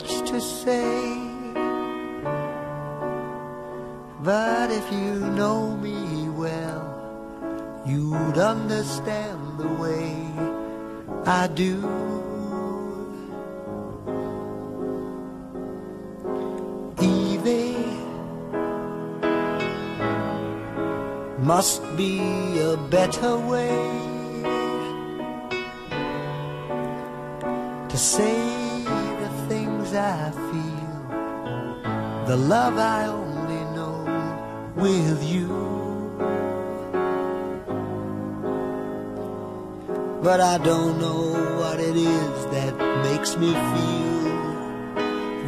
much to say. But if you know me well, you'd understand the way I do. Evie must be a better way to say. I feel the love I only know with you. But I don't know what it is that makes me feel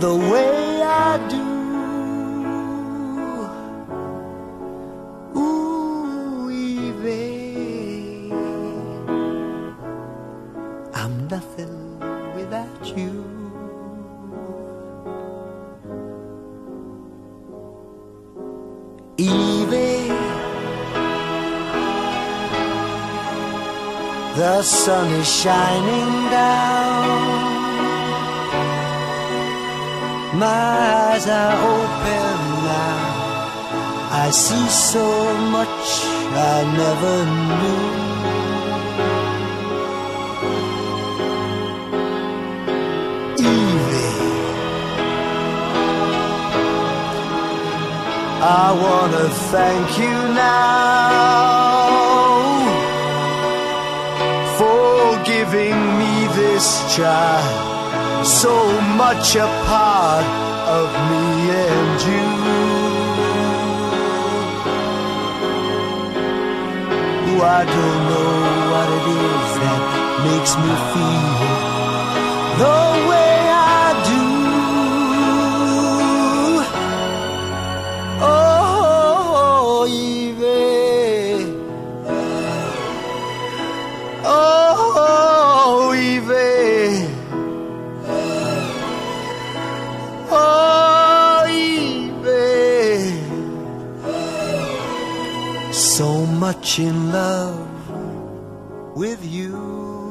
the way I do. Ooh, Evie, I'm nothing without you. Evie, the sun is shining down. My eyes are open now. I see so much I never knew. I wanna thank you now for giving me this child, so much a part of me and you. Ooh, I don't know what it is that makes me feel. Though So much in love with you.